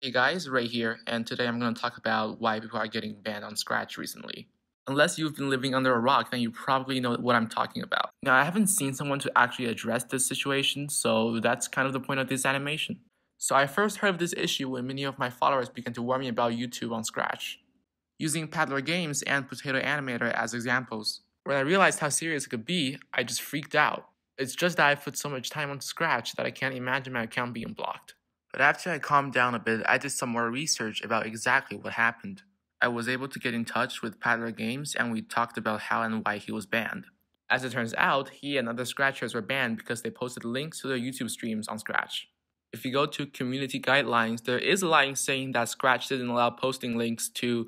Hey guys, Ray here, and today I'm going to talk about why people are getting banned on Scratch recently. Unless you've been living under a rock, then you probably know what I'm talking about. Now, I haven't seen someone to actually address this situation, so that's kind of the point of this animation. So I first heard of this issue when many of my followers began to warn me about YouTube on Scratch. Using Paddler Games and Potato Animator as examples, when I realized how serious it could be, I just freaked out. It's just that I put so much time on Scratch that I can't imagine my account being blocked. But after I calmed down a bit, I did some more research about exactly what happened. I was able to get in touch with Paddler Games and we talked about how and why he was banned. As it turns out, he and other Scratchers were banned because they posted links to their YouTube streams on Scratch. If you go to community guidelines, there is a line saying that Scratch didn't allow posting links to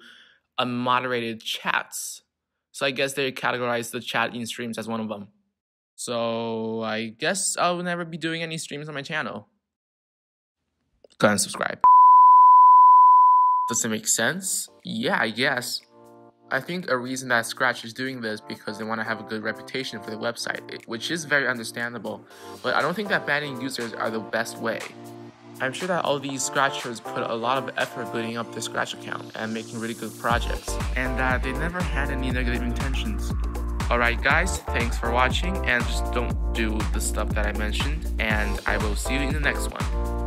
unmoderated chats. So I guess they categorize the chat in streams as one of them. So I guess I'll never be doing any streams on my channel. Go and subscribe. Does it make sense? Yeah, I guess. I think a reason that Scratch is doing this because they want to have a good reputation for the website, which is very understandable, but I don't think that banning users are the best way. I'm sure that all these Scratchers put a lot of effort building up their Scratch account and making really good projects, and that they never had any negative intentions. Alright guys, thanks for watching and just don't do the stuff that I mentioned, and I will see you in the next one.